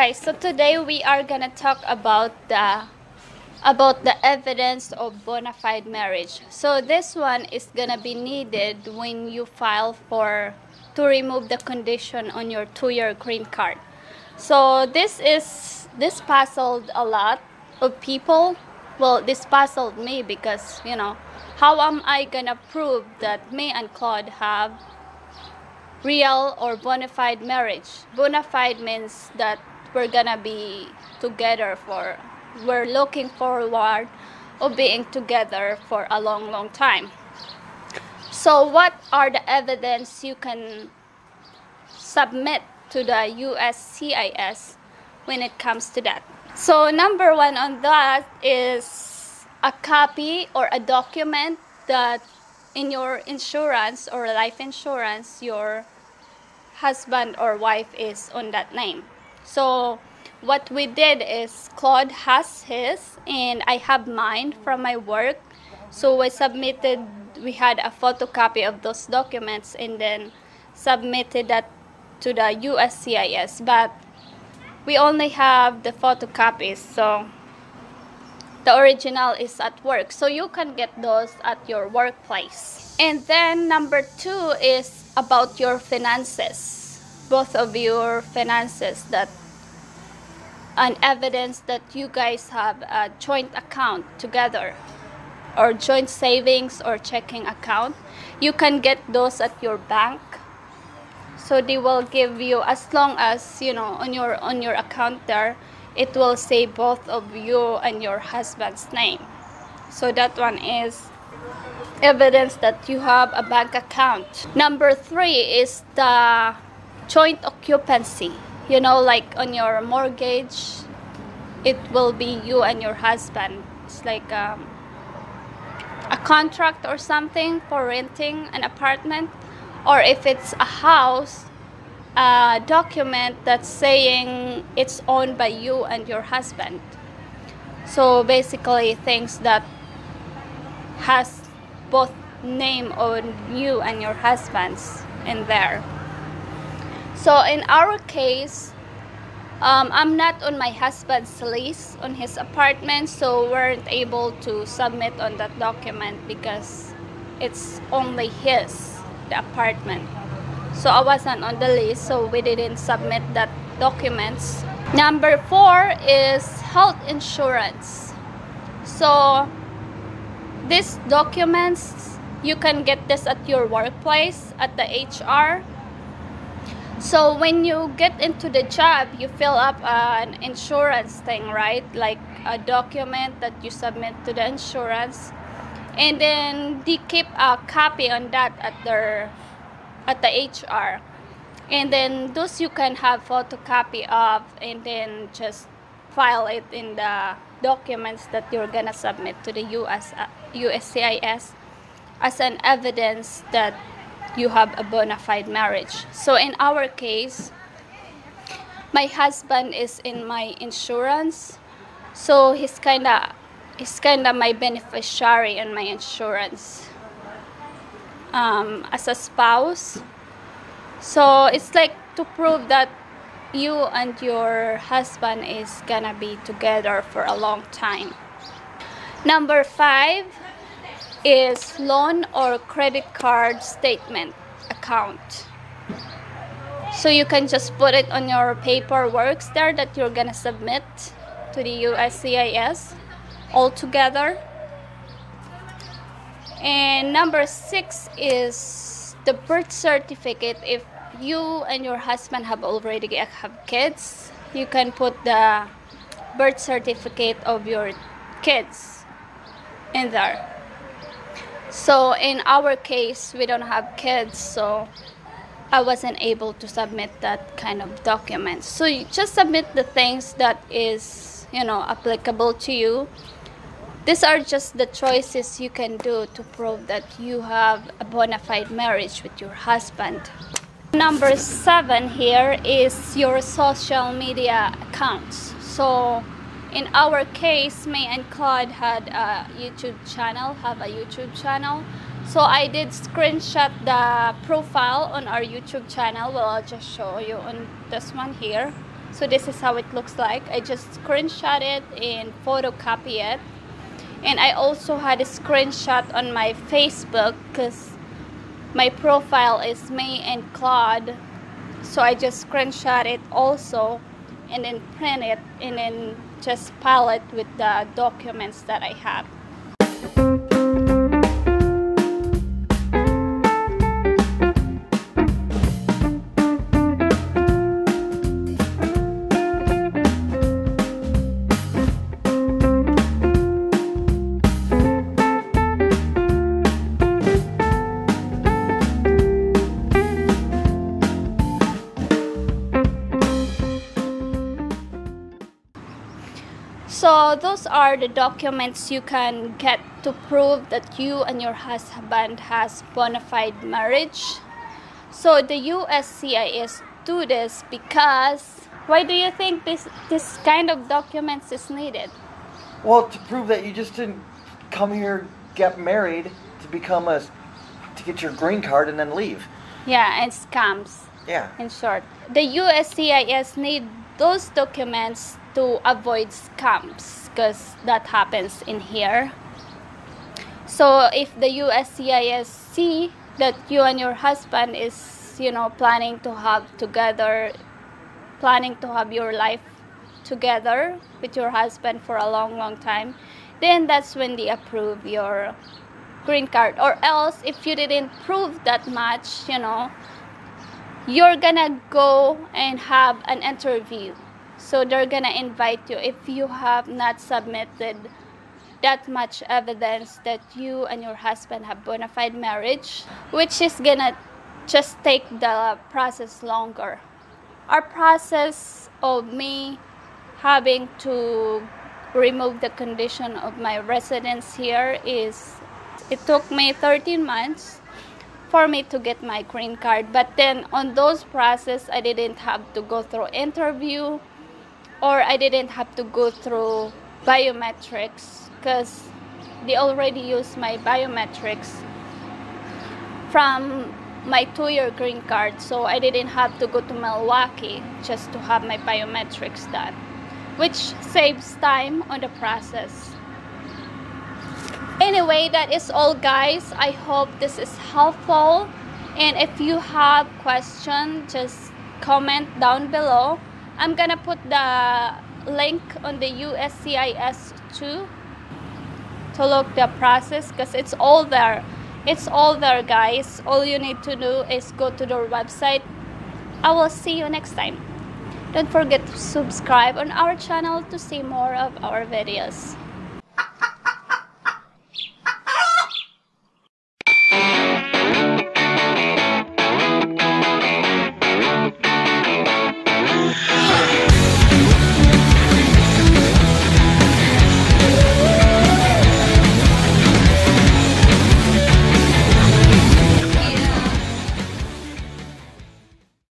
Okay, so today we are gonna talk about the about the evidence of bona fide marriage. So this one is gonna be needed when you file for to remove the condition on your two-year green card. So this is this puzzled a lot of people. Well, this puzzled me because you know how am I gonna prove that me and Claude have real or bona fide marriage? Bona fide means that we're gonna be together for we're looking forward of being together for a long long time. So what are the evidence you can submit to the USCIS when it comes to that? So number one on that is a copy or a document that in your insurance or life insurance your husband or wife is on that name so what we did is Claude has his and I have mine from my work. So we submitted, we had a photocopy of those documents and then submitted that to the USCIS. But we only have the photocopies, so the original is at work. So you can get those at your workplace. And then number two is about your finances. Both of your finances that an evidence that you guys have a joint account together or joint savings or checking account you can get those at your bank. So they will give you as long as you know on your on your account there it will say both of you and your husband's name. So that one is evidence that you have a bank account. Number three is the joint occupancy you know like on your mortgage it will be you and your husband. It's like um, a contract or something for renting an apartment or if it's a house a document that's saying it's owned by you and your husband. So basically things that has both name on you and your husband's in there so in our case, um, I'm not on my husband's lease on his apartment, so weren't able to submit on that document because it's only his, the apartment. So I wasn't on the list, so we didn't submit that documents. Number four is health insurance. So these documents, you can get this at your workplace, at the HR so when you get into the job, you fill up an insurance thing, right? Like a document that you submit to the insurance, and then they keep a copy on that at their at the HR, and then those you can have photocopy of, and then just file it in the documents that you're gonna submit to the US USCIS uh, as an evidence that you have a bona fide marriage. So in our case, my husband is in my insurance, so he's kinda he's kinda my beneficiary in my insurance um, as a spouse. So it's like to prove that you and your husband is gonna be together for a long time. Number five, is loan or credit card statement account. So you can just put it on your paperwork there that you're gonna submit to the USCIS all together. And number six is the birth certificate. If you and your husband have already have kids, you can put the birth certificate of your kids in there. So in our case, we don't have kids, so I wasn't able to submit that kind of document. So you just submit the things that is, you know, applicable to you. These are just the choices you can do to prove that you have a bona fide marriage with your husband. Number seven here is your social media accounts. So in our case, May and Claude had a YouTube channel, have a YouTube channel. So I did screenshot the profile on our YouTube channel. Well, I'll just show you on this one here. so this is how it looks like I just screenshot it and photocopy it and I also had a screenshot on my Facebook because my profile is me and Claude so I just screenshot it also and then print it and then just pile it with the documents that I have So those are the documents you can get to prove that you and your husband has bona fide marriage. So the USCIS do this because why do you think this this kind of documents is needed? Well, to prove that you just didn't come here, get married, to become a, to get your green card and then leave. Yeah, and scams. Yeah. In short, the USCIS need those documents to avoid scams because that happens in here. So if the USCIS see that you and your husband is, you know, planning to have together, planning to have your life together with your husband for a long, long time, then that's when they approve your green card. Or else, if you didn't prove that much, you know, you're gonna go and have an interview so they're gonna invite you if you have not submitted that much evidence that you and your husband have bona fide marriage, which is gonna just take the process longer. Our process of me having to remove the condition of my residence here is it took me 13 months for me to get my green card but then on those process i didn't have to go through interview or I didn't have to go through biometrics because they already use my biometrics from my two-year green card so I didn't have to go to Milwaukee just to have my biometrics done which saves time on the process. Anyway that is all guys. I hope this is helpful. And if you have questions just comment down below I'm gonna put the link on the USCIS too. To look the process because it's all there. It's all there guys. All you need to do is go to their website. I will see you next time. Don't forget to subscribe on our channel to see more of our videos